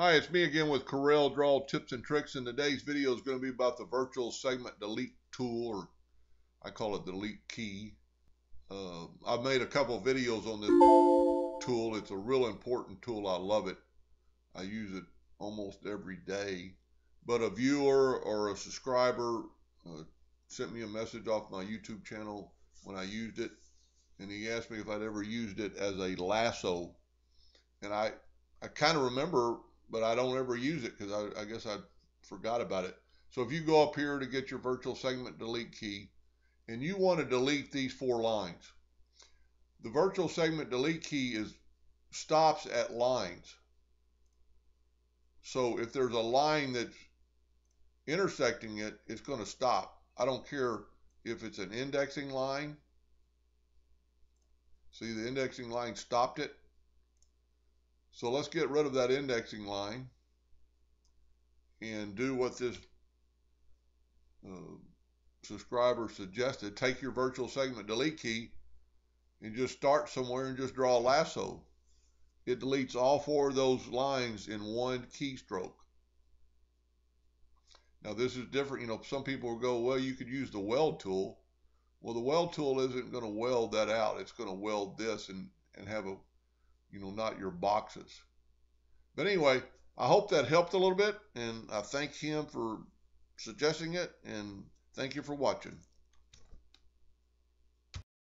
Hi, it's me again with Corel Draw tips and tricks, and today's video is going to be about the virtual segment delete tool, or I call it delete key. Uh, I've made a couple videos on this tool. It's a real important tool. I love it. I use it almost every day. But a viewer or a subscriber uh, sent me a message off my YouTube channel when I used it, and he asked me if I'd ever used it as a lasso. And I, I kind of remember but I don't ever use it because I, I, guess I forgot about it. So if you go up here to get your virtual segment delete key and you want to delete these four lines, the virtual segment delete key is stops at lines. So if there's a line that's intersecting it, it's going to stop. I don't care if it's an indexing line. See the indexing line stopped it so let's get rid of that indexing line and do what this uh, subscriber suggested. Take your virtual segment delete key and just start somewhere and just draw a lasso. It deletes all four of those lines in one keystroke. Now this is different. You know, some people will go, well, you could use the weld tool. Well, the weld tool isn't going to weld that out. It's going to weld this and, and have a you know, not your boxes. But anyway, I hope that helped a little bit, and I thank him for suggesting it, and thank you for watching.